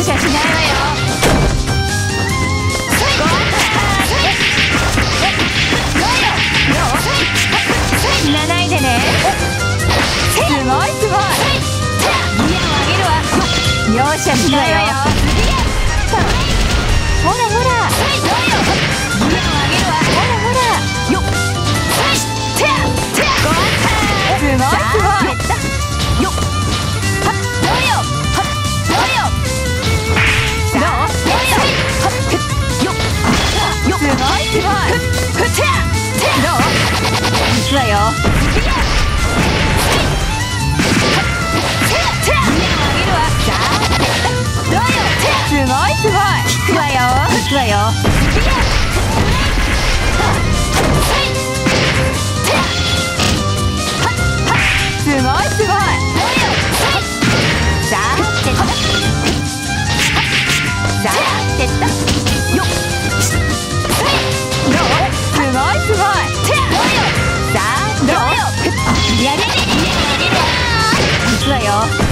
容赦しない。わよしない。わよ実くわよ。